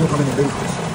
のたのベルトです